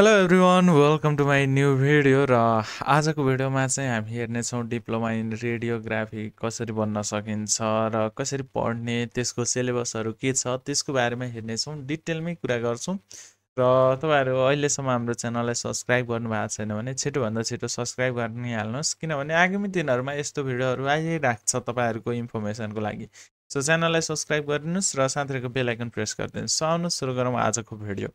Hello everyone welcome to my new video र आजको भिडियोमा चाहिँ हामी हेर्नेछौँ डिप्लोमा इन रेडियोग्राफी कसरी बन्न सकिन्छ र कसरी पढ्ने त्यसको सिलेबसहरू के छ त्यसको बारेमा हेर्नेछौँ डिटेलमै कुरा गर्छौँ। र तपाईँहरू अहिलेसम्म हाम्रो च्यानललाई सब्सक्राइब गर्नुभएको छैन भने छिटोभन्दा छिटो सब्सक्राइब गरिहाल्नुहोस् किनभने आगामी दिनहरूमा यस्तो भिडियोहरू आइरहेको छ तपाईँहरूको इन्फर्मेसनको लागि। सो च्यानललाई सब्सक्राइब गरिदिनुहोस् र साथीहरूको बेलायकन प्रेस गरिदिनुहोस्। सो आउनुहोस् सुरु गरौँ आजको भिडियो।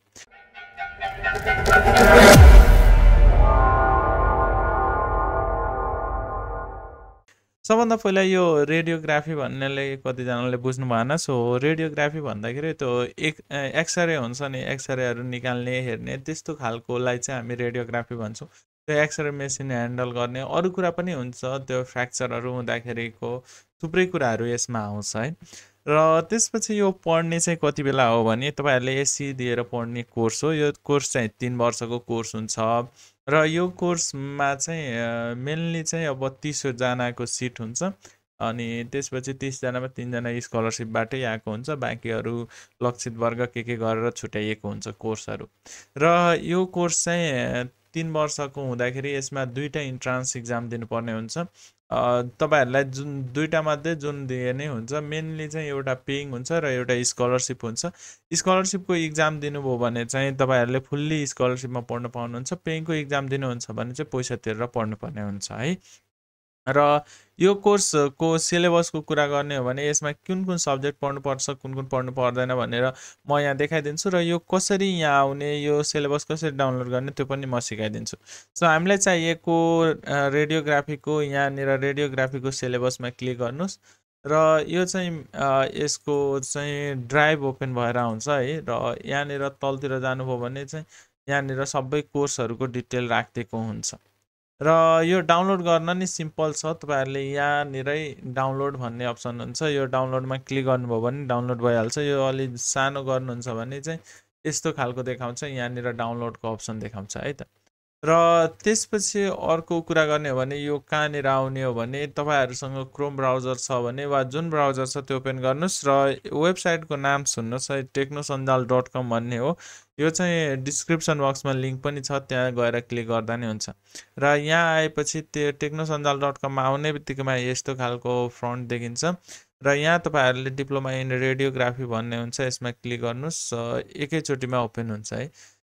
सबभन्दा पहिला यो रेडियोग्राफी भन्नेले कतिजनाले बुझ्नु भएन। सो रेडियोग्राफी भन्दाखेरि त्यो एक एक्सरे हुन्छ नि एक्सरेहरू निकाल्ने हेर्ने त्यस्तो खालकोलाई चाहिँ हामी रेडियोग्राफी भन्छौँ। त्यो एक्सरे मेसिन ह्यान्डल गर्ने अरू कुरा पनि हुन्छ। त्यो फ्र्याक्चरहरू हुँदाखेरिको थुप्रै कुराहरू यसमा आउँछ है। र त्यसपछि यो पढ्ने चाहिँ कति बेला हो भने तपाईँहरूले एसी दिएर पढ्ने कोर्स हो। यो कोर्स चाहिँ तिन वर्षको कोर्स हुन्छ। र यो कोर्समा चाहिँ मेनली चाहिँ अब तिसजनाको सिट हुन्छ। अनि त्यसपछि तिसजनामा तिनजना स्कलरसिपबाटै आएको हुन्छ। बाँकीहरू लक्षित वर्ग के के गरेर छुट्याइएको हुन्छ कोर्सहरू। र यो कोर्स चाहिँ तिन वर्षको हुँदाखेरि यसमा दुईवटा इन्ट्रान्स इक्जाम दिनुपर्ने हुन्छ। तपाईँहरूलाई जुन दुइटा मध्ये जुन दिए नै हुन्छ मेनली चाहिँ एउटा पेइङ हुन्छ र एउटा स्कलरसिप हुन्छ। स्कलरसिपको इक्जाम दिनुभयो भने चाहिँ तपाईँहरूले फुल्ली स्कलरसिपमा पढ्नु पाउनुहुन्छ। पेइङको इक्जाम दिनुहुन्छ भने चाहिँ पैसा तिरेर पढ्नुपर्ने हुन्छ है। र यो कोर्सको सिलेबसको कुरा गर्ने हो भने यसमा कुन कुन सब्जेक्ट पढ्नुपर्छ कुन कुन पढ्नु पर्दैन भनेर म यहाँ देखाइदिन्छु र यो कसरी यहाँ आउने यो सिलेबस कसरी डाउनलोड गर्ने त्यो पनि म सिकाइदिन्छु। सो हामीलाई चाहिएको रेडियोग्राफीको यहाँनिर रेडियोग्राफीको सिलेबसमा क्लिक गर्नुहोस् र यो चाहिँ यसको चाहिँ ड्राइभ ओपन भएर आउँछ है र यहाँनिर तलतिर जानुभयो भने चाहिँ यहाँनिर सबै कोर्सहरूको डिटेल राखिदिएको हुन्छ। र यो डाउनलोड गर्न नि सिम्पल छ। तपाईँहरूले यहाँनिरै डाउनलोड भन्ने अप्सन हुन्छ। यो डाउनलोडमा क्लिक गर्नुभयो भने डाउनलोड भइहाल्छ। यो अलिक सानो गर्नुहुन्छ भने चाहिँ यस्तो खालको देखाउँछ। यहाँनिर डाउनलोडको अप्सन देखाउँछ है त। र त्यसपछि अर्को कुरा गर्ने हो भने यो कहाँनिर आउने हो भने तपाईँहरूसँग क्रोम ब्राउजर छ भने वा जुन ब्राउजर छ त्यो ओपन गर्नुहोस् र वेबसाइटको नाम सुन्नुहोस् है टेक्नो सञ्जाल डट कम भन्ने हो। यो चाहिँ डिस्क्रिप्सन बक्समा लिङ्क पनि छ त्यहाँ गएर क्लिक गर्दा नै हुन्छ। र यहाँ आएपछि त्यो टेक्नो सञ्जाल डट कममा आउने बित्तिकैमा यस्तो खालको फ्रन्ट देखिन्छ। र यहाँ तपाईँहरूले डिप्लोमा इन रेडियोग्राफी भन्ने हुन्छ यसमा क्लिक गर्नुहोस् एकैचोटिमा ओपन हुन्छ है।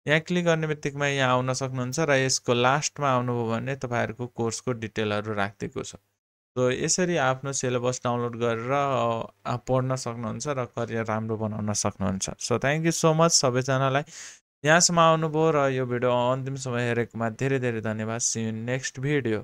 यहाँ क्लिक गर्ने बित्तिकैमा यहाँ आउन सक्नुहुन्छ र यसको लास्टमा आउनुभयो भने तपाईँहरूको कोर्सको डिटेलहरू राखिदिएको छ। सो यसरी आफ्नो सिलेबस डाउनलोड गरेर पढ्न सक्नुहुन्छ र करियर राम्रो बनाउन सक्नुहुन्छ। So thank you so much सबैजनालाई। यहाँसम्म आउनुभयो र यो भिडियो अन्तिम समय हेरेकोमा धेरै धेरै धन्यवाद। C next video